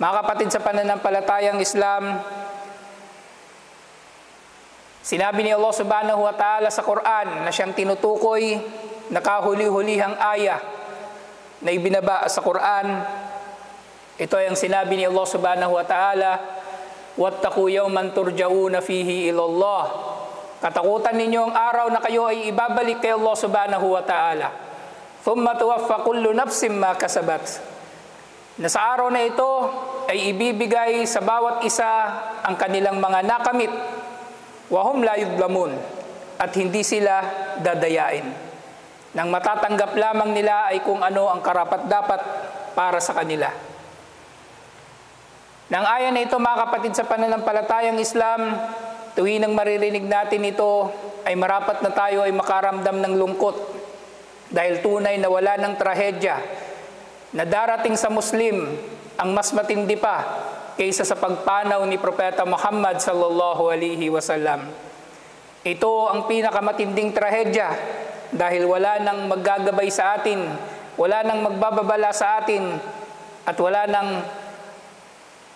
Mga kapatid sa pananampalatayang Islam, sinabi ni Allah subhanahu wa ta'ala sa Quran na siyang tinutukoy na kahuli-hulihang aya na ibinaba sa Quran. Ito ay ang sinabi ni Allah subhanahu wa ta'ala, وَاتَّقُوا يَوْمًا تُرْجَعُونَ فِيهِ إِلَى اللَّهِ Katakutan ninyo ang araw na kayo ay ibabalik kay Allah subhanahu wa ta'ala. ثُمَّ تُوَفَّ كُلُّ نَفْسٍ مَا كَسَبَتْ na sa araw na ito ay ibibigay sa bawat isa ang kanilang mga nakamit, wahum layud lamun, at hindi sila dadayain. Nang matatanggap lamang nila ay kung ano ang karapat-dapat para sa kanila. Nang ayon na ito mga kapatid sa pananampalatayang Islam, tuwing nang maririnig natin ito ay marapat na tayo ay makaramdam ng lungkot dahil tunay na wala ng trahedya na darating sa Muslim ang mas matindi pa kaysa sa pagpanaw ni Propeta Muhammad sallallahu alaihi wasallam. Ito ang pinakamatinding trahedya dahil wala nang maggagabay sa atin, wala nang magbababala sa atin, at wala nang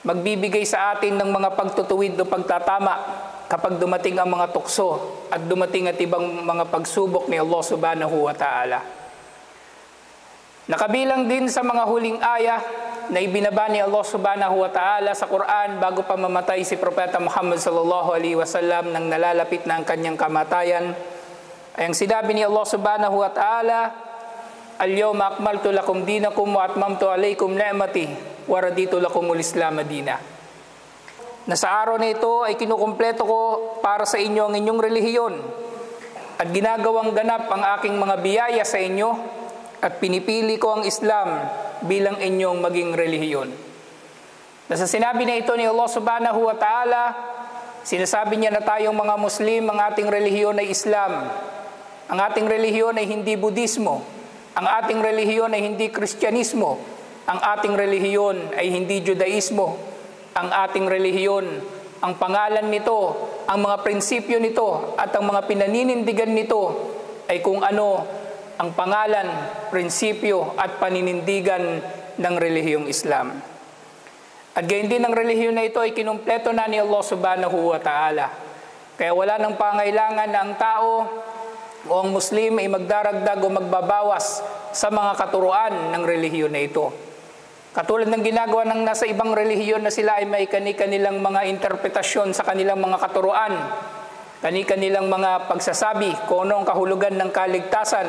magbibigay sa atin ng mga pagtutuwid o pagtatama kapag dumating ang mga tukso at dumating at ibang mga pagsubok ni Allah subhanahu wa ta'ala. Nakabilang din sa mga huling aya na ibinaba ni Allah subhanahu wa ta'ala sa Quran bago pa mamatay si Propeta Muhammad sallallahu alaihi wasallam nang nalalapit na ang kanyang kamatayan ay ang sinabi ni Allah subhanahu wa ta'ala Al-yawma akmaltu lakum dinakum wa atmamtu alaykum ni'mati wa raditu lakumul Islam madina. Na sa araw na ito ay kinukumpleto ko para sa inyo ang inyong relihiyon at ginagawang ganap ang aking mga biyaya sa inyo at pinipili ko ang Islam bilang inyong maging relihiyon. Na sa sinabi na ito ni Allah subhanahu wa ta'ala, sinasabi niya na tayong mga Muslim, ang ating relihiyon ay Islam. Ang ating relihiyon ay hindi Budismo. Ang ating relihiyon ay hindi Kristyanismo. Ang ating relihiyon ay hindi Judaismo. Ang ating relihiyon, ang pangalan nito, ang mga prinsipyo nito at ang mga pinaninindigan nito ay kung ano ang pangalan, prinsipyo at paninindigan ng relihiyong Islam. At gayon din ang relihiyon na ito ay kinumpleto na ni Allah subhanahu wa ta'ala. Kaya wala nang pangailangan na ang tao o ang Muslim ay magdaragdag o magbabawas sa mga katuruan ng relihiyon na ito. Katulad ng ginagawa ng nasa ibang relihiyon na sila ay may kani-kanilang mga interpretasyon sa kanilang mga katuruan, kani-kanilang mga pagsasabi kung ano ang kahulugan ng kaligtasan,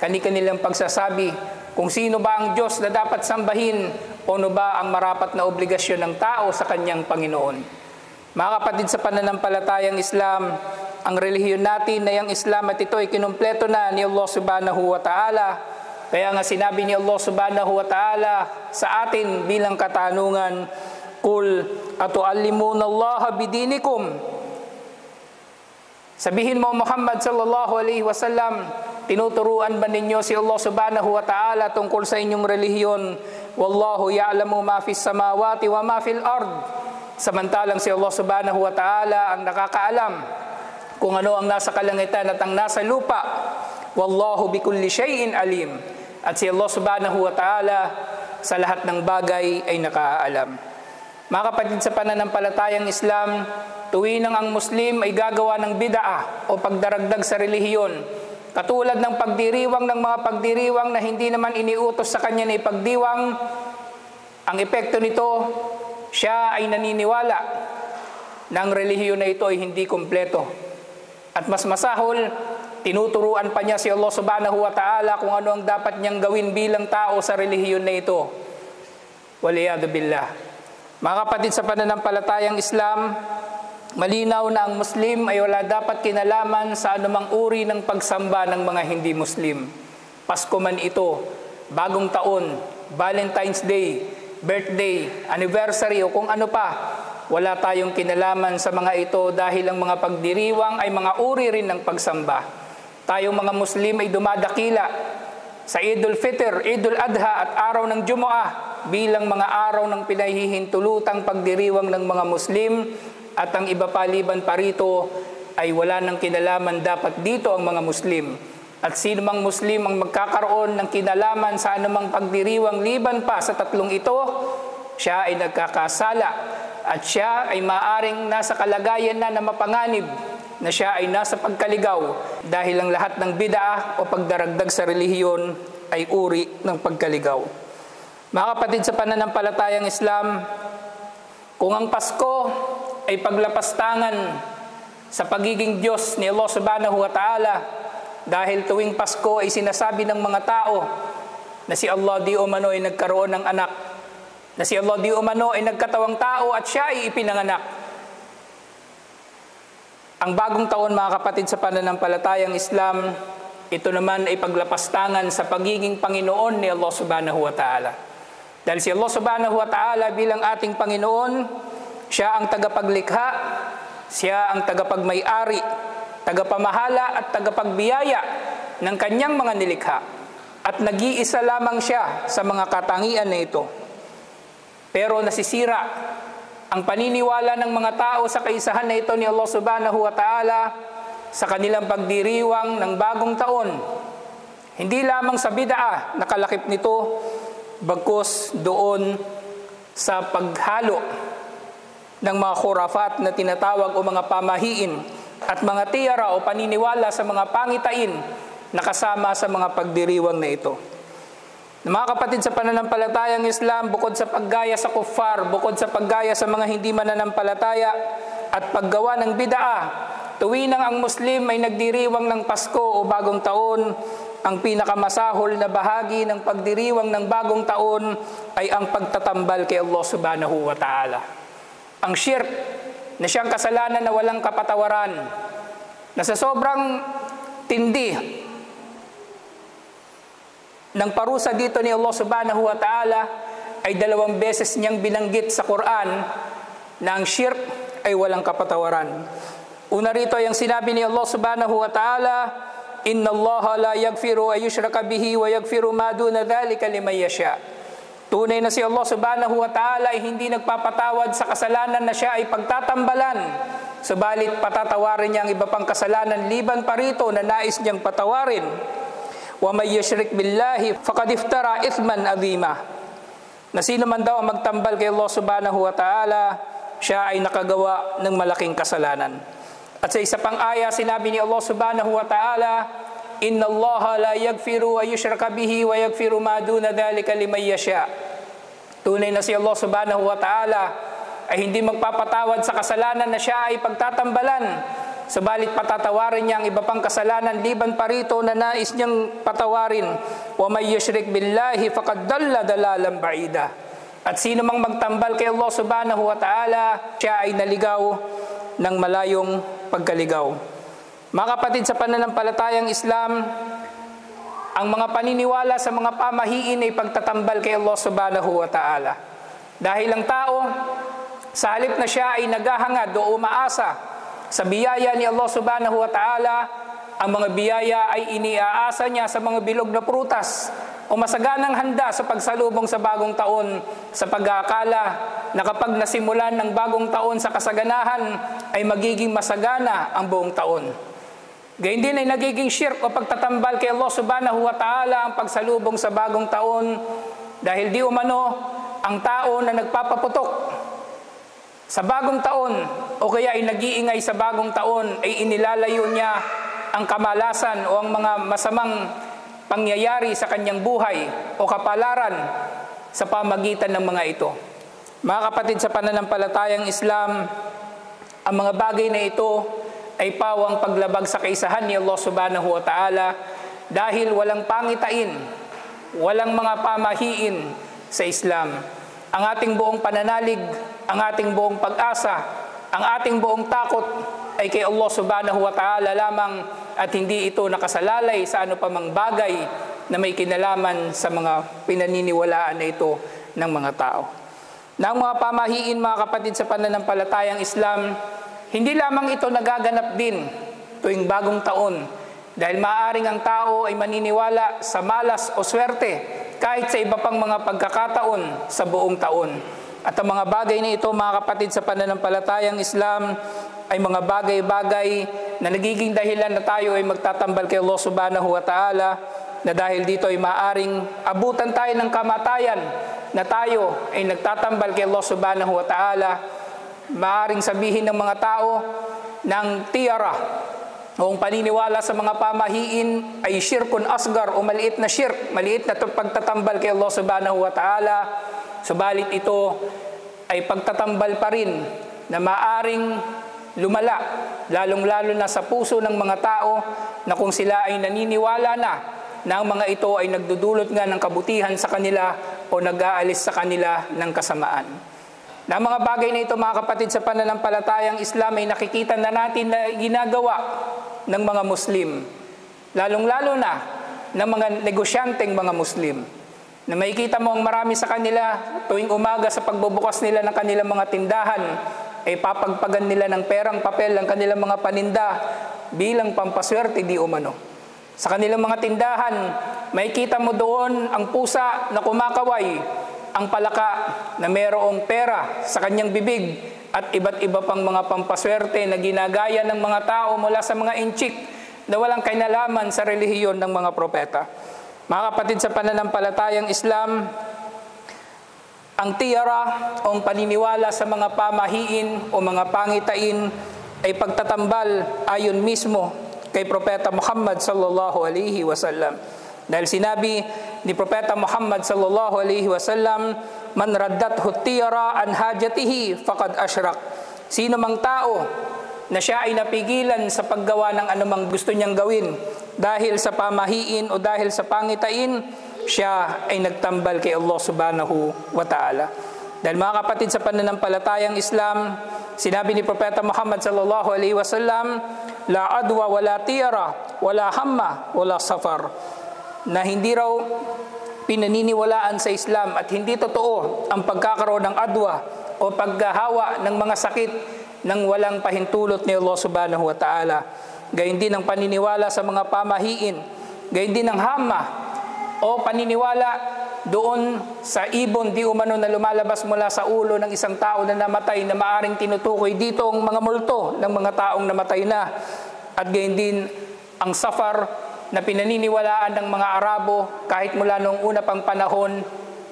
kani-kanilang pagsasabi kung sino ba ang Diyos na dapat sambahin o ano ba ang marapat na obligasyon ng tao sa kanyang Panginoon. Mga kapatid sa pananampalatayang Islam, ang relihiyon natin na yung Islam at ito ay kinumpleto na ni Allah subhanahu wa ta'ala. Kaya nga sinabi ni Allah subhanahu wa ta'ala sa atin bilang katanungan, Kul atuallimuna Allah bidinikum. Sabihin mo Muhammad sallallahu alaihi wasallam, tinuturuan ba ninyo si Allah subhanahu wa ta'ala tungkol sa inyong relihiyon? Wallahu ya'lamu ma fis samawati wa ma fil ard. Samantalang si Allah subhanahu wa ta'ala ang nakakaalam kung ano ang nasa kalangitan at ang nasa lupa. Wallahu bikulli shay'in alim. At si Allah subhanahu wa ta'ala sa lahat ng bagay ay nakaalam. Mga kapatid sa pananampalatayang Islam, tuwing ang Muslim ay gagawa ng bid'ah o pagdaragdag sa relihiyon, katulad ng pagdiriwang ng mga pagdiriwang na hindi naman iniutos sa kanya na ipagdiwang, ang epekto nito, siya ay naniniwala na ang relihiyon na ito ay hindi kompleto. At mas masahol, tinuturuan pa niya si Allah subhanahu wa ta'ala kung ano ang dapat niyang gawin bilang tao sa relihiyon na ito. Waliyadu billah. Mga kapatid sa pananampalatayang Islam, malinaw na ang Muslim ay wala dapat kinalaman sa anumang uri ng pagsamba ng mga hindi Muslim. Pasko man ito, bagong taon, Valentine's Day, birthday, anniversary o kung ano pa, wala tayong kinalaman sa mga ito dahil ang mga pagdiriwang ay mga uri rin ng pagsamba. Tayong mga Muslim ay dumadakila sa Idul Fitr, Idul Adha at araw ng Jumu'ah bilang mga araw ng pinahihintulutang pagdiriwang ng mga Muslim at ang iba pa liban pa rito ay wala nang kinalaman dapat dito ang mga Muslim. At sino mang Muslim ang magkakaroon ng kinalaman sa anumang pagdiriwang liban pa sa tatlong ito, siya ay nagkakasala at siya ay maaring nasa kalagayan na na mapanganib na siya ay nasa pagkaligaw dahil ang lahat ng bid'a o pagdaragdag sa relihiyon ay uri ng pagkaligaw. Mga kapatid sa pananampalatayang Islam, kung ang Pasko ay paglapastangan sa pagiging Diyos ni Allah subhanahu wa ta'ala dahil tuwing Pasko ay sinasabi ng mga tao na si Allah di umano ay nagkaroon ng anak, na si Allah di umano ay nagkatawang tao at siya ay ipinanganak. Ang bagong taon mga kapatid sa pananampalatayang Islam, ito naman ay paglapastangan sa pagiging Panginoon ni Allah subhanahu wa ta'ala. Dahil si Allah subhanahu wa ta'ala bilang ating Panginoon, siya ang tagapaglikha, siya ang tagapagmay-ari, tagapamahala at tagapagbiyaya ng kanyang mga nilikha. At nag-iisa lamang siya sa mga katangian na ito. Pero nasisira ang paniniwala ng mga tao sa kaisahan na ito ni Allah subhanahu wa ta'ala sa kanilang pagdiriwang ng bagong taon. Hindi lamang sa bid'a nakalakip nito, bagkus doon sa paghalo ng mga khurafat na tinatawag o mga pamahiin at mga tiyara o paniniwala sa mga pangitain na kasama sa mga pagdiriwang na ito. Mga kapatid sa pananampalatayang Islam, bukod sa paggaya sa kuffar, bukod sa paggaya sa mga hindi mananampalataya at paggawa ng bidaa, tuwinang ang Muslim ay nagdiriwang ng Pasko o bagong taon, ang pinakamasahol na bahagi ng pagdiriwang ng bagong taon ay ang pagtatambal kay Allah subhanahu wa ta'ala. Ang shirk na siyang kasalanan na walang kapatawaran, na sa sobrang tindi ng parusa dito ni Allah subhanahu wa ta'ala ay dalawang beses niyang binanggit sa Quran na ang shirk ay walang kapatawaran. Una rito ay ang sinabi ni Allah subhanahu wa ta'ala, Inna Allah la yagfiru ay yushraka bihi wa yagfiru ma duna dhalika liman yasha. Tunay na si Allah subhanahu wa ta'ala ay hindi nagpapatawad sa kasalanan na siya ay pagtatambalan. Subalit patatawarin niya ang iba pang kasalanan liban pa rito na nais niyang patawarin. Wa may yushrik billahi faqad iftara ithman azima. Na sino man daw ang magtambal kay Allah subhanahu wa ta'ala, siya ay nakagawa ng malaking kasalanan. At sa isa pang aya, sinabi ni Allah subhanahu wa ta'ala, La yagfiru wa yushraka bihi wa yagfiru ma duna dhalika liman yasha. Tunay na si Allah subhanahu wa ta'ala ay hindi magpapatawad sa kasalanan na siya ay pagtatambalan Subalit patatawarin niya ang iba pang kasalanan liban pa rito na nais niyang patawarin. Wa may yushrik billahi faqad dalla dalalan ba'ida. At sino mang magtambal kay Allah subhanahu wa ta'ala, siya ay naligaw ng malayong pagkaligaw. Mga kapatid sa pananampalatayang Islam, ang mga paniniwala sa mga pamahiin ay pagtatambal kay Allah subhanahu wa ta'ala. Dahil ang tao, sa halip na siya ay naghahangad o umaasa sa biyaya ni Allah subhanahu wa ta'ala, ang mga biyaya ay iniaasa niya sa mga bilog na prutas o masaganang handa sa pagsalubong sa bagong taon sa pag-aakala na kapag nasimulan ng bagong taon sa kasaganahan ay magiging masagana ang buong taon. Gayun din ay nagiging shirk o pagtatambal kay Allah subhanahu wa ta'ala ang pagsalubong sa bagong taon dahil di umano ang tao na nagpapaputok sa bagong taon o kaya ay nag-iingay sa bagong taon ay inilalayo niya ang kamalasan o ang mga masamang pangyayari sa kanyang buhay o kapalaran sa pamagitan ng mga ito. Mga kapatid sa pananampalatayang Islam, ang mga bagay na ito ay pawang paglabag sa kaisahan ni Allah subhanahu wa ta'ala dahil walang pangitain, walang mga pamahiin sa Islam. Ang ating buong pananalig ang ating buong pag-asa, ang ating buong takot ay kay Allah subhanahu wa ta'ala lamang at hindi ito nakasalalay sa ano pa bagay na may kinalaman sa mga pinaniniwalaan na ito ng mga tao. Na ang mga pamahiin mga kapatid sa pananampalatayang Islam, hindi lamang ito nagaganap din tuwing bagong taon dahil maaring ang tao ay maniniwala sa malas o swerte kahit sa iba pang mga pagkakataon sa buong taon. At ang mga bagay na ito, mga kapatid sa pananampalatayang Islam, ay mga bagay-bagay na nagiging dahilan na tayo ay magtatambal kay Allah subhanahu wa ta'ala na dahil dito ay maaring abutan tayo ng kamatayan na tayo ay nagtatambal kay Allah subhanahu wa ta'ala, maaring sabihin ng mga tao ng tiara o paniniwala sa mga pamahiin ay shirkun asgar o maliit na shirk, maliit na pagtatambal kay Allah subhanahu wa ta'ala. Subalit ito ay pagtatambal pa rin na maaring lumala, lalong-lalo na sa puso ng mga tao na kung sila ay naniniwala na na ang mga ito ay nagdudulot nga ng kabutihan sa kanila o nag-aalis sa kanila ng kasamaan. Na mga bagay na ito mga kapatid sa pananampalatayang Islam ay nakikita na natin na ginagawa ng mga Muslim. Lalong-lalo na ng mga negosyanteng mga Muslim. Na makikita mo ang marami sa kanila tuwing umaga sa pagbubukas nila ng kanilang mga tindahan ay papagpagan nila ng perang papel ang kanilang mga paninda bilang pampaswerte di umano. Sa kanilang mga tindahan, makikita mo doon ang pusa na kumakaway, ang palaka na mayroong pera sa kanyang bibig at iba't iba pang mga pampaswerte na ginagaya ng mga tao mula sa mga inchik na walang kainalaman sa relihiyon ng mga propeta. Mga kapatid sa pananampalatayang Islam, ang tiara o paniniwala sa mga pamahiin o mga pangitain ay pagtatambal ayon mismo kay Propeta Muhammad sallallahu alaihi wasallam. Dahil sinabi ni Propeta Muhammad sallallahu alaihi wasallam, man raddat tiyara an hajatihi faqad ashrak. Sino mang tao na siya ay napigilan sa paggawa ng anumang gusto niyang gawin dahil sa pamahiin o dahil sa pangitain, siya ay nagtambal kay Allah subhanahu wa ta'ala. Dahil mga kapatid sa pananampalatayang Islam, sinabi ni Propeta Muhammad sallallahu alaihi wasallam, la adwa wala tiyara, wala hamma, wala safar. Na hindi raw pinaniniwalaan sa Islam at hindi totoo ang pagkakaroon ng adwa o paggahawa ng mga sakit ng walang pahintulot ni Allah subhanahu wa ta'ala. Gayun din ang paniniwala sa mga pamahiin, gayun din ang hama o paniniwala doon sa ibon di umano na lumalabas mula sa ulo ng isang tao na namatay na maaring tinutukoy dito ang mga multo ng mga taong namatay na. At gayon din ang safar na pinaniniwalaan ng mga Arabo kahit mula noong una pang panahon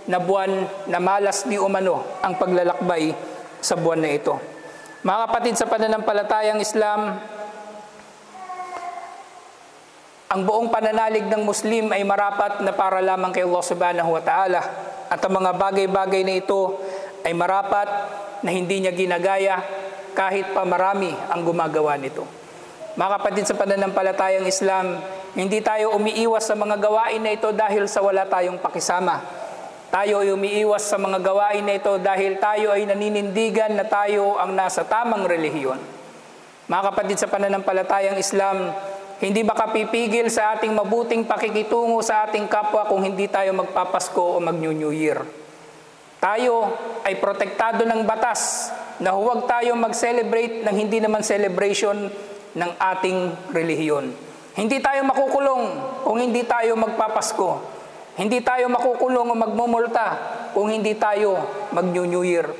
na buwan na malas di umano ang paglalakbay sa buwan na ito. Mga kapatid sa pananampalatayang Islam, ang buong pananalig ng Muslim ay marapat na para lamang kay Allah subhanahu wa ta'ala. At ang mga bagay-bagay na ito ay marapat na hindi niya ginagaya kahit pa marami ang gumagawa nito. Mga kapatid sa pananampalatayang Islam, hindi tayo umiiwas sa mga gawain na ito dahil sa wala tayong pakisama. Tayo ay umiiwas sa mga gawain na ito dahil tayo ay naninindigan na tayo ang nasa tamang relihiyon. Mga kapatid sa pananampalatayang Islam, hindi makapipigil sa ating mabuting pakikitungo sa ating kapwa kung hindi tayo magpapasko o mag-New Year. Tayo ay protektado ng batas na huwag tayo mag-celebrate ng hindi naman celebration ng ating relihiyon. Hindi tayo makukulong kung hindi tayo magpapasko. Hindi tayo makukulong o magmumulta kung hindi tayo mag-New Year.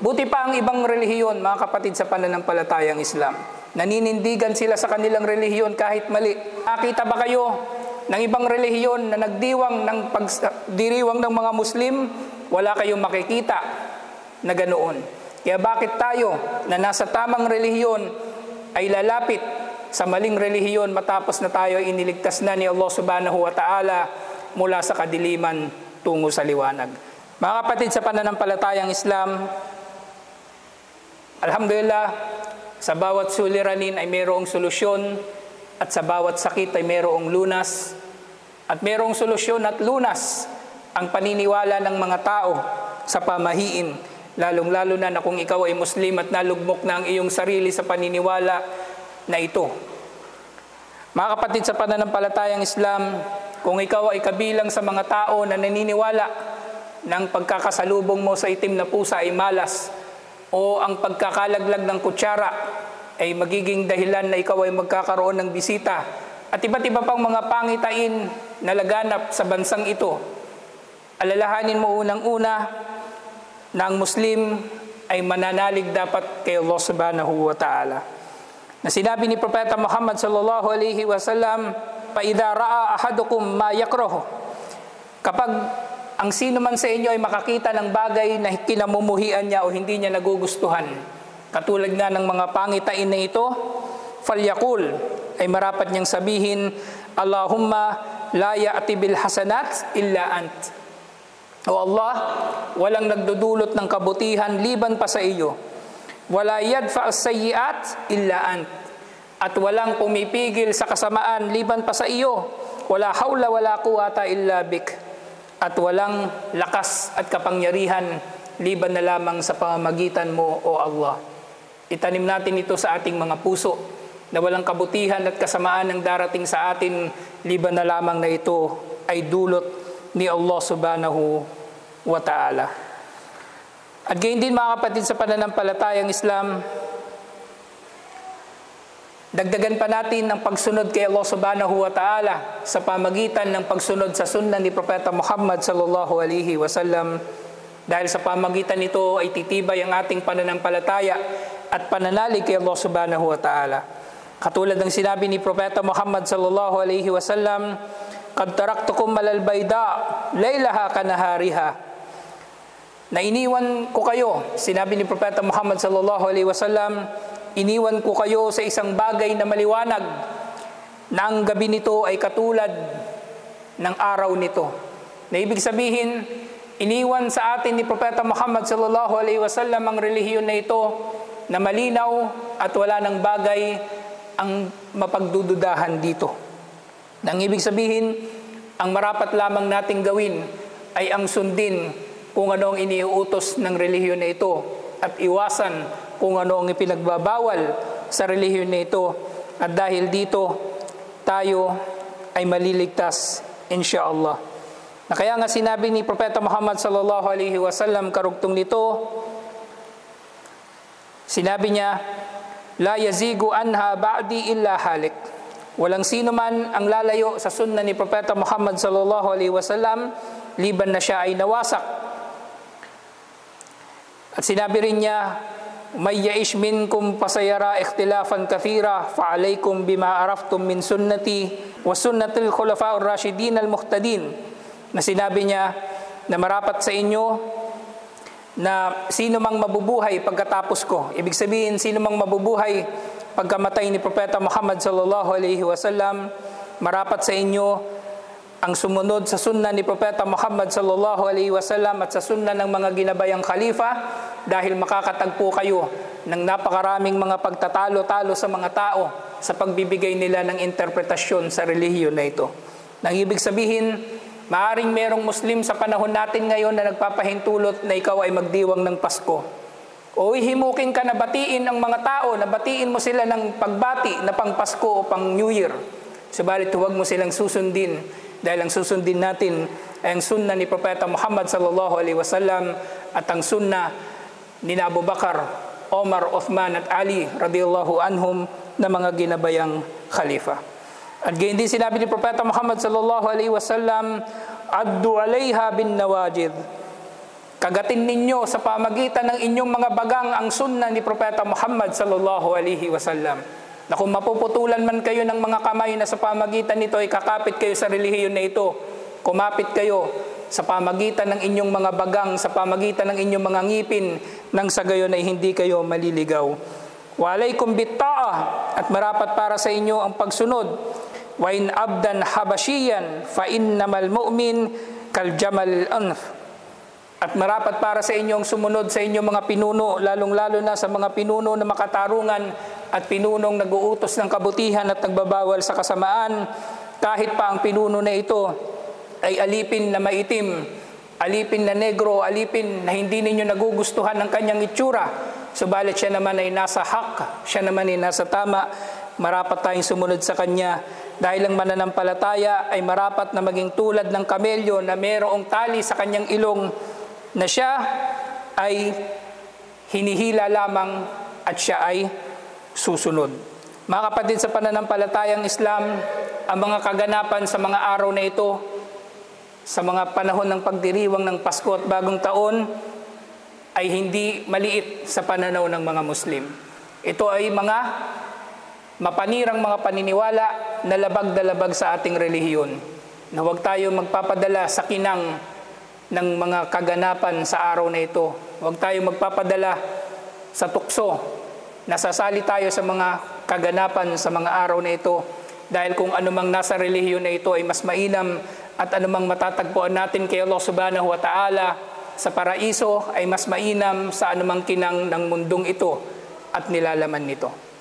Buti pa ang ibang relihiyon, mga kapatid sa pananampalatayang Islam. Naninindigan sila sa kanilang relihiyon kahit mali. Nakita ba kayo ng ibang relihiyon na nagdiwang ng pagdiriwang ng mga Muslim? Wala kayong makikita na ganoon. Kaya bakit tayo na nasa tamang relihiyon ay lalapit sa maling relihiyon matapos na tayo ay iniligtas na ni Allah subhanahu wa ta'ala mula sa kadiliman tungo sa liwanag. Mga kapatid sa pananampalatayang Islam, Alhamdulillah, sa bawat suliranin ay mayroong solusyon at sa bawat sakit ay mayroong lunas at mayroong solusyon at lunas ang paniniwala ng mga tao sa pamahiin lalong-lalo na na kung ikaw ay Muslim at nalugmok na ang iyong sarili sa paniniwala na ito. Mga kapatid sa pananampalatayang Islam, kung ikaw ay kabilang sa mga tao na naniniwala ng pagkakasalubong mo sa itim na pusa ay malas, o ang pagkakalaglag ng kutsara ay magiging dahilan na ikaw ay magkakaroon ng bisita at iba't iba pang mga pangitain na laganap sa bansang ito. Alalahanin mo unang-una na ang Muslim ay mananalig dapat kay Allah subhanahu wa ta'ala. Na sinabi ni Propeta Muhammad sallallahu alaihi wasallam, "Paida ra'a ahadukum ma yakrahu." Kapag ang sino man sa inyo ay makakita ng bagay na kinamumuhian niya o hindi niya nagugustuhan, katulad nga ng mga pangitain na ito, falyakul, ay marapat niyang sabihin, Allahumma la ya'ti bil hasanat illa ant. O Allah, walang nagdudulot ng kabutihan liban pa sa iyo. Wala yadfa as-sayyi'at illa ant. At walang pumipigil sa kasamaan liban pa sa iyo. Wala hawla wala quwata illa bik at walang lakas at kapangyarihan liban na lamang sa pamamagitan mo, O Allah. Itanim natin ito sa ating mga puso na walang kabutihan at kasamaan ng darating sa atin liban na lamang na ito ay dulot ni Allah subhanahu wa ta'ala. At gayon din mga kapatid sa pananampalatayang Islam, Dagdagan pa natin ang pagsunod kay Allah subhanahu wa ta'ala sa pamagitan ng pagsunod sa sunna ni Propeta Muhammad sallallahu alaihi wasallam. Dahil sa pamagitan nito ay titibay ang ating pananampalataya at pananalig kay Allah subhanahu wa ta'ala. Katulad ng sinabi ni Propeta Muhammad sallallahu alaihi wasallam, "Qad taraktukum malal bayda, laylaha kanahariha." Na iniwan ko kayo, sinabi ni Propeta Muhammad sallallahu alaihi wasallam, iniwan ko kayo sa isang bagay na maliwanag na ang gabi nito ay katulad ng araw nito. Na ibig sabihin, iniwan sa atin ni Propeta Muhammad sallallahu alaihi wasallam ang relihiyon na ito na malinaw at wala ng bagay ang mapagdududahan dito. Nang ibig sabihin, ang marapat lamang nating gawin ay ang sundin kung ano ang iniuutos ng relihiyon na ito at iwasan kung ano ang ipinagbabawal sa relihiyon na ito. At dahil dito, tayo ay maliligtas, insyaAllah. Na kaya nga sinabi ni Propeta Muhammad sallallahu alaihi wasallam karugtong nito, sinabi niya, La yazigu anha ba'di illa halik. Walang sino man ang lalayo sa sunna ni Propeta Muhammad sallallahu alaihi wasallam liban na siya ay nawasak. At sinabi rin niya, may yaish minkum pasayara ikhtilafan kathira fa'alaykum bima araftum min sunnati wa sunnatil khulafa'ur rashidin al-muhtadin na sinabi niya na marapat sa inyo na sino mang mabubuhay pagkatapos ko. Ibig sabihin, sino mang mabubuhay pagkamatay ni Propeta Muhammad sallallahu alaihi wasallam, marapat sa inyo ang sumunod sa sunna ni Propeta Muhammad sallallahu alaihi wasallam at sa sunna ng mga ginabayang khalifa dahil makakatagpo kayo ng napakaraming mga pagtatalo-talo sa mga tao sa pagbibigay nila ng interpretasyon sa relihiyon na ito. Nang ibig sabihin, maaring merong Muslim sa panahon natin ngayon na nagpapahintulot na ikaw ay magdiwang ng Pasko. O himukin ka na batiin ang mga tao, na batiin mo sila ng pagbati na pang Pasko o pang New Year. Subalit huwag mo silang susundin dahil ang susundin natin ay ang sunna ni Propeta Muhammad sallallahu alaihi wasallam at ang sunna ni Abu Bakar, Omar, Uthman at Ali radhiyallahu anhum na mga ginabayang khalifa. At gayon din sinabi ni Propeta Muhammad sallallahu alaihi wasallam, addu alaiha bin nawajid. Kagatin ninyo sa pamagitan ng inyong mga bagang ang sunna ni Propeta Muhammad sallallahu alaihi wasallam na kung mapuputulan man kayo ng mga kamay na sa pamagitan nito ay kakapit kayo sa relihiyon na ito, kumapit kayo sa pamagitan ng inyong mga bagang, sa pamagitan ng inyong mga ngipin, nang sa gayon ay hindi kayo maliligaw. Walaykum bitta'a at marapat para sa inyo ang pagsunod. Wa in abdan habashiyan fa innamal mu'min kal jamal anf. At marapat para sa inyong sumunod sa inyong mga pinuno, lalong-lalo na sa mga pinuno na makatarungan at pinunong nag-uutos ng kabutihan at nagbabawal sa kasamaan, kahit pa ang pinuno na ito ay alipin na maitim, alipin na negro, alipin na hindi ninyo nagugustuhan ng kanyang itsura, subalit siya naman ay nasa hak, siya naman ay nasa tama, marapat tayong sumunod sa kanya. Dahil ang mananampalataya ay marapat na maging tulad ng kamelyo na mayroong tali sa kanyang ilong na siya ay hinihila lamang at siya ay susunod. Mga kapatid sa pananampalatayang Islam, ang mga kaganapan sa mga araw na ito, sa mga panahon ng pagdiriwang ng Pasko at Bagong Taon, ay hindi maliit sa pananaw ng mga Muslim. Ito ay mga mapanirang mga paniniwala na labag na labag sa ating relihiyon. Na huwag tayo magpapadala sa kinang ng mga kaganapan sa araw na ito. Huwag tayo magpapadala sa tukso. Nasasali tayo sa mga kaganapan sa mga araw na ito dahil kung anumang nasa relihiyon na ito ay mas mainam at anumang matatagpuan natin kay Allah subhanahu wa ta'ala sa paraiso ay mas mainam sa anumang kinang ng mundong ito at nilalaman nito.